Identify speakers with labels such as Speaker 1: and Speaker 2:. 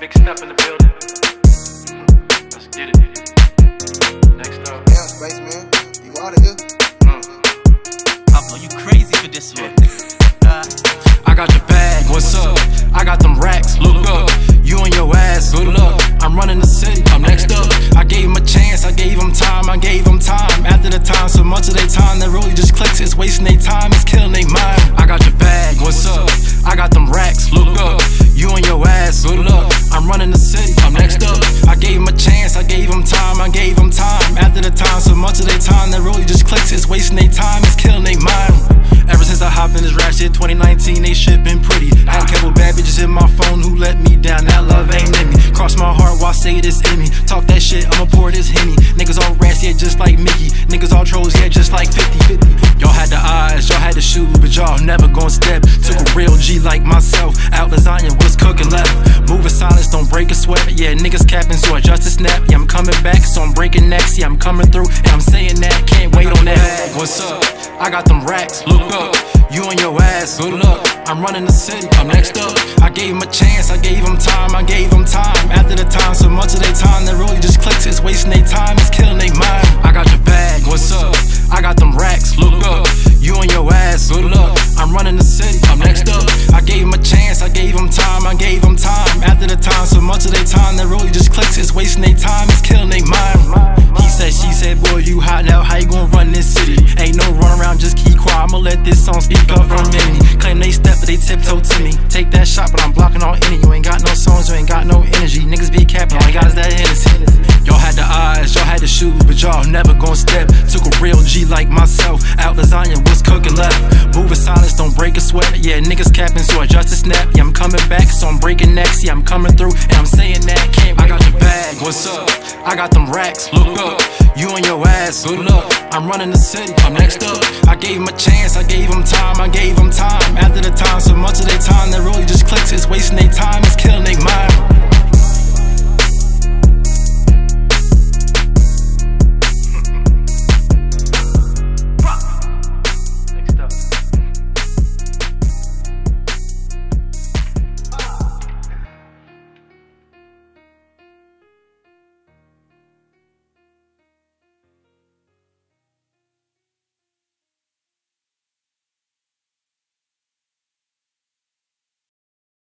Speaker 1: Big step in the building. Let's get it. Next up.
Speaker 2: Damn, Space Man, you out of here?
Speaker 3: Pablo, you crazy for this one.
Speaker 4: I got your bag, what's up? I got them racks, look up. You and your ass, good luck. I'm running the city, I'm next up. I gave him a chance, I gave him time, I gave him time. After the time, so much of their time that really just clicks, it's wasting their time, it's killing time, so much of their time that really just clicks, it's wasting their time, it's killing their mind. Ever since I hopped in this rap shit, 2019, they shit been pretty. Had a couple bad bitches in my phone who let me down. That love ain't in me. Cross my heart while I say this in me. Talk that shit, I'ma pour this henny. Niggas all rats, yeah, just like Mickey. Niggas all trolls, yeah, just like 50 50. Y'all had the eyes, y'all had the shoot, but y'all never gon' step. Took a real G like myself. Out lasagna, was cooking left. Moving silence, don't break a sweat. Yeah, niggas capping, so I just a snap. Yeah, I'm coming back, so I'm breaking necks. Yeah, I'm coming through, and I'm saying that. Can't wait on that. What's up? I got them racks, look up. You and your ass, good luck. I'm running the city, I'm next up. I gave him a chance, I gave him time, I gave him time, it's wasting their time, it's killing their mind. He said, she said, boy, you hot now, how you gonna run this city? Ain't no run around, just keep quiet. I'ma let this song speak up for me. Claim they step, but they tiptoe to me. Take that shot, but I'm blocking all any. You ain't got myself. Out lasagna what's cooking left. Moving silence, don't break a sweat. Yeah, niggas capping, so I just a snap. Yeah, I'm coming back, so I'm breaking necks. Yeah, I'm coming through, and I'm saying that. Can't I got your bag, what's up? I got them racks, look up. You and your ass, good luck. I'm running the city, I'm next up. I gave him a chance, I gave him time, I gave him time. After the time, so much of their time they really just clicks,